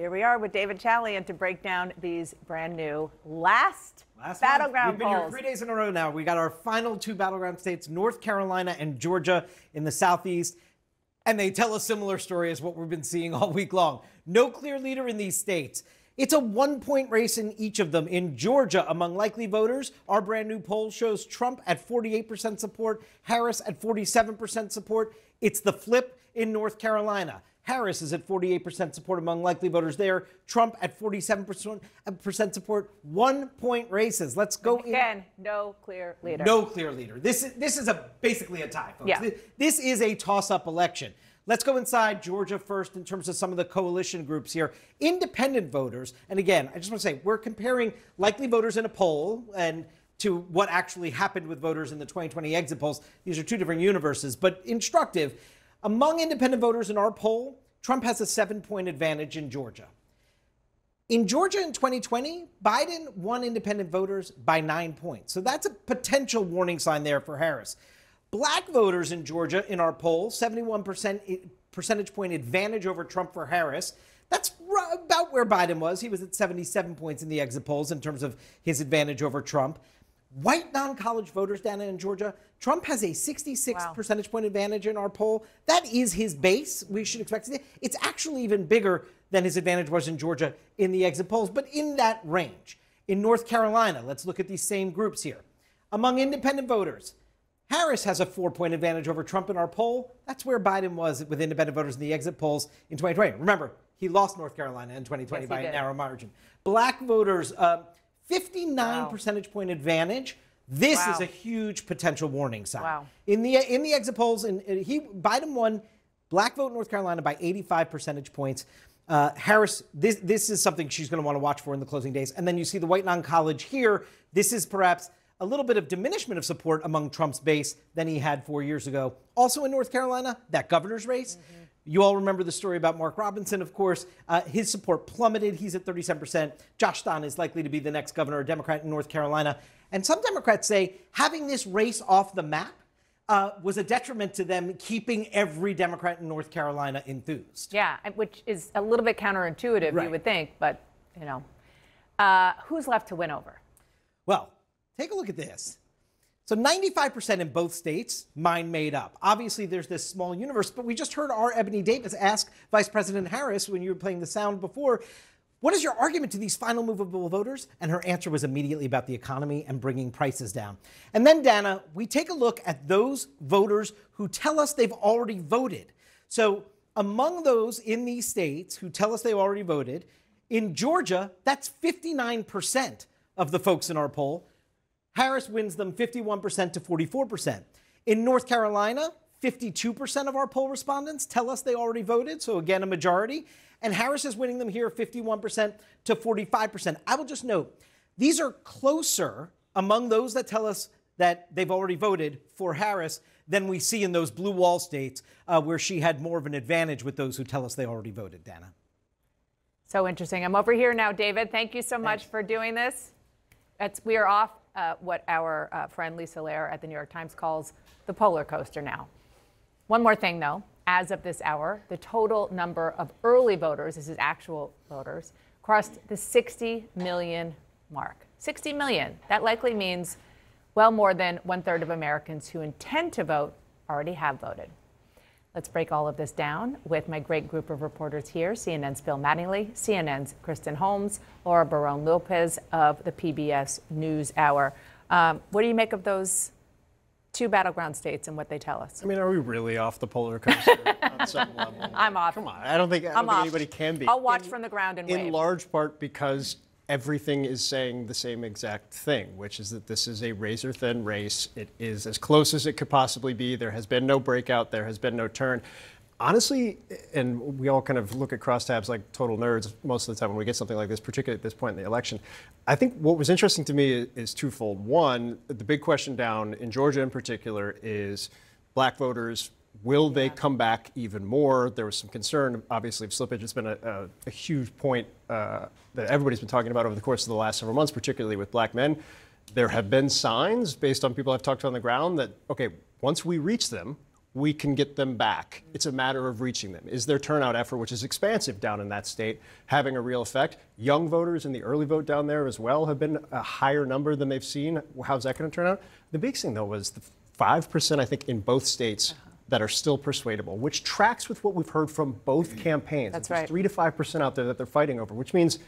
here we are with David Chalian to break down these brand new last, Last battleground month. We've been here three days in a row now. We got our final two battleground states, North Carolina and Georgia in the southeast. And they tell a similar story as what we've been seeing all week long. No clear leader in these states. It's a one point race in each of them. In Georgia, among likely voters, our brand new poll shows Trump at 48% support, Harris at 47% support. It's the flip in North Carolina. Harris is at 48% support among likely voters there. Trump at 47% support. One point races. Let's go in. Again, no clear leader. No clear leader. This is this is a basically a tie, folks. Yeah. This, this is a toss-up election. Let's go inside Georgia first in terms of some of the coalition groups here. Independent voters, and again, I just want to say we're comparing likely voters in a poll and to what actually happened with voters in the 2020 exit polls. These are two different universes, but instructive. Among independent voters in our poll, Trump has a seven-point advantage in Georgia. In Georgia in 2020, Biden won independent voters by nine points. So that's a potential warning sign there for Harris. Black voters in Georgia in our poll, 71% eh, percentage point advantage over Trump for Harris. That's about where Biden was. He was at 77 points in the exit polls in terms of his advantage over Trump. White non college voters down in Georgia, Trump has a 66 Wow. percentage point advantage in our poll. That is his base. We should expect it. It's actually even bigger than his advantage was in Georgia in the exit polls, but in that range. In North Carolina, let's look at these same groups here. Among independent voters, Harris has a four point advantage over Trump in our poll. That's where Biden was with independent voters in the exit polls in 2020. Remember, he lost North Carolina in 2020 Yes, by a narrow margin. Black voters, uh, 59 Wow. percentage point advantage. This Wow. is a huge potential warning sign. Wow. In the in the exit polls, and he Biden won black vote in North Carolina by 85 percentage points. Uh, Harris, this this is something she's going to want to watch for in the closing days. And then you see the white non-college here. This is perhaps a little bit of diminishment of support among Trump's base than he had four years ago. Also in North Carolina, that governor's race. You all remember the story about Mark Robinson, of course. Uh, his support plummeted. He's at 37%. Josh Stein is likely to be the next governor, a Democrat in North Carolina. And some Democrats say having this race off the map uh, was a detriment to them keeping every Democrat in North Carolina enthused. Yeah, which is a little bit counterintuitive, Right. you would think, but you know, uh, who's left to win over? Well, take a look at this. So 95% in both states, mine made up. Obviously, there's this small universe, but we just heard our Ebony Davis ask Vice President Harris when you were playing the sound before, what is your argument to these final movable voters? And her answer was immediately about the economy and bringing prices down. And then, Dana, we take a look at those voters who tell us they've already voted. So, among those in these states who tell us they've already voted, in Georgia, that's 59% of the folks in our poll. Harris wins them 51% to 44%. In North Carolina, 52% of our poll respondents tell us they already voted, so again, a majority. And Harris is winning them here 51% to 45%. I will just note, these are closer among those that tell us that they've already voted for Harris than we see in those blue wall states uh, where she had more of an advantage with those who tell us they already voted, Dana. So interesting. I'm over here now, David. Thank you so much Thanks. for doing this. That's, we are off uh, what our uh, friend Lisa Lerer at the New York Times calls the polar coaster now. One more thing, though. As of this hour, the total number of early voters, this is actual voters, crossed the 60 million mark. 60 million. That likely means well more than one third of Americans who intend to vote already have voted. Let's break all of this down with my great group of reporters here CNN's Phil Mattingly, CNN's Kristen Holmes, Laura Barron-Lopez of the PBS News Hour. Um, what do you make of those two battleground states and what they tell us? I mean, are we really off the polar coaster on some level? I'm off. Come on, I don't think, I don't think anybody can be. I'll watch In- from the ground and in wave. large part because everything is saying the same exact thing, which is that this is a razor thin race. It is as close as it could possibly be. There has been no breakout, there has been no turn. Honestly, and we all kind of look at crosstabs like total nerds most of the time when we get something like this, particularly at this point in the election. I think what was interesting to me is twofold. One, the big question down in Georgia in particular is black voters Will they come back even more? There was some concern, obviously, of slippage. It's been a, a, a huge point uh, that everybody's been talking about over the course of the last several months, particularly with black men. There have been signs, based on people I've talked to on the ground, that, okay, once we reach them, we can get them back. It's a matter of reaching them. Is their turnout effort, which is expansive down in that state, having a real effect? Young voters in the early vote down there as well have been a higher number than they've seen. How's that going to turn out? The big thing, though, was the 5%, I think, in both states that are still persuadable, which tracks with what we've heard from both campaigns. That's right. 3 to 5% out there that they're fighting over, which means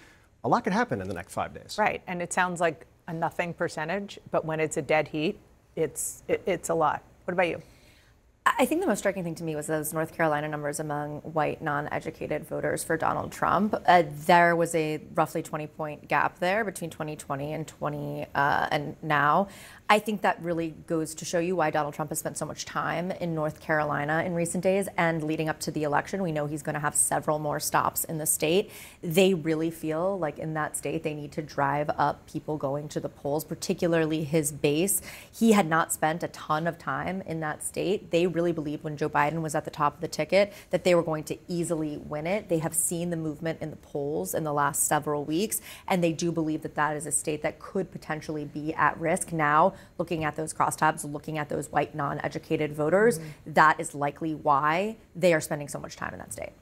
a lot could happen in the next five days. Right, and it sounds like a nothing percentage, but when it's a dead heat, it's, it- it's a lot. What about you? I think the most striking thing to me was those North Carolina numbers among white, non-educated voters for Donald Trump. Uh, there was a roughly 20-point gap there between 2020 and 20 uh, and now. I think that really goes to show you why Donald Trump has spent so much time in North Carolina in recent days and leading up to the election. We know he's going to have several more stops in the state. They really feel like in that state they need to drive up people going to the polls, particularly his base. He had not spent a ton of time in that state. They really believed when Joe Biden was at the top of the ticket that they were going to easily win it. They have seen the movement in the polls in the last several weeks, and they do believe that that is a state that could potentially be at risk now. Looking at those crosstabs, looking at those white, non-educated voters, mm-hmm. that is likely why they are spending so much time in that state.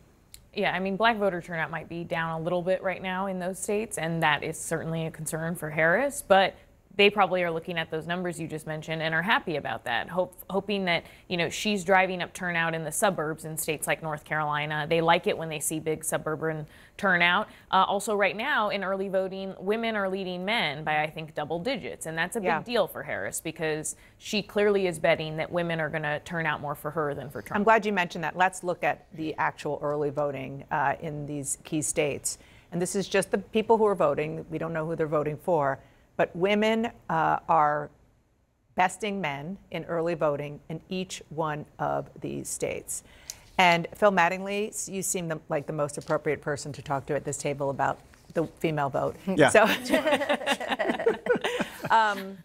Yeah, I mean, black voter turnout might be down a little bit right now in those states, and that is certainly a concern for Harris. But they probably are looking at those numbers you just mentioned and are happy about that, hope, hoping that you know she's driving up turnout in the suburbs in states like North Carolina. They like it when they see big suburban turnout. Uh, also, right now in early voting, women are leading men by I think double digits, and that's a big deal for Harris because she clearly is betting that women are going to turn out more for her than for Trump. I'm glad you mentioned that. Let's look at the actual early voting uh, in these key states. And this is just the people who are voting. We don't know who they're voting for. But women uh, are besting men in early voting in each one of these states. And Phil Mattingly, you seem the, like the most appropriate person to talk to at this table about the female vote. Yeah. So, um,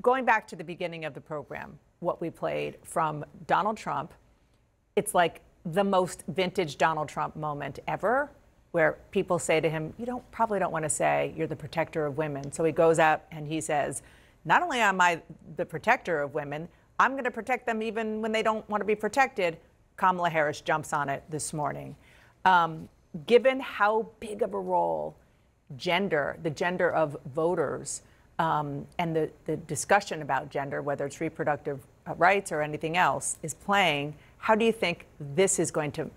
going back to the beginning of the program, what we played from Donald Trump, it's like the most vintage Donald Trump moment ever, where people say to him, "You don't probably don't want to say you're the protector of women." So he goes out and he says, "Not only am I the protector of women, I'm going to protect them even when they don't want to be protected." Kamala Harris jumps on it this morning. Um, given how big of a role gender, the gender of voters, um, and the, the discussion about gender, whether it's reproductive uh, rights or anything else, is playing, how do you think this is going to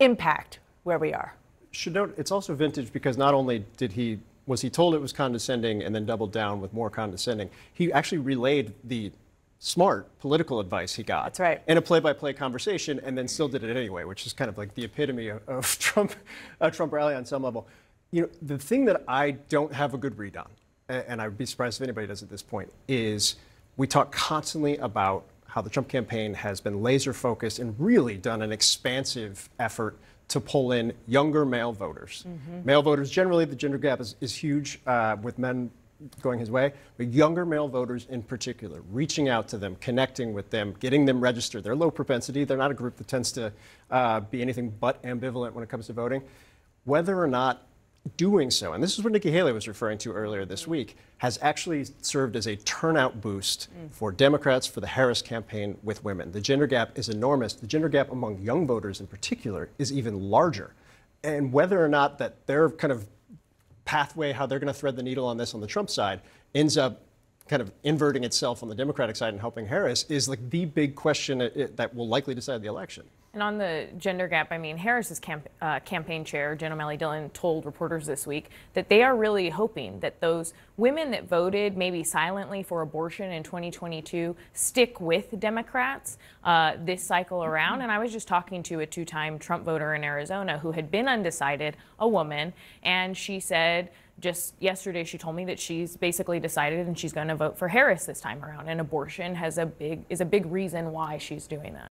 impact where we are? should note it's also vintage because not only did he was he told it was condescending and then doubled down with more condescending he actually relayed the smart political advice he got That's right. in a play-by-play conversation and then still did it anyway which is kind of like the epitome of, of trump a trump rally on some level you know the thing that i don't have a good read on and i'd be surprised if anybody does at this point is we talk constantly about how the Trump campaign has been laser focused and really done an expansive effort to pull in younger male voters. Male voters, generally, the gender gap is, is huge uh, with men going his way, but younger male voters in particular, reaching out to them, connecting with them, getting them registered. They're low propensity, they're not a group that tends to uh, be anything but ambivalent when it comes to voting. Whether or not doing so, and this is what Nikki Haley was referring to earlier this mm. week, has actually served as a turnout boost mm. for Democrats for the Harris campaign with women. The gender gap is enormous. The gender gap among young voters in particular is even larger. And whether or not that their kind of pathway, how they're going to thread the needle on this on the Trump side, ends up kind of inverting itself on the Democratic side and helping Harris is like the big question that will likely decide the election. And on the gender gap, I mean, Harris's camp, uh, campaign chair, Jen O'Malley Dillon, told reporters this week that they are really hoping that those women that voted maybe silently for abortion in 2022 stick with Democrats uh, this cycle around. And I was just talking to a two time Trump voter in Arizona who had been undecided, a woman, and she said, just yesterday she told me that she's basically decided and she's going to vote for Harris this time around and abortion has a big is a big reason why she's doing that.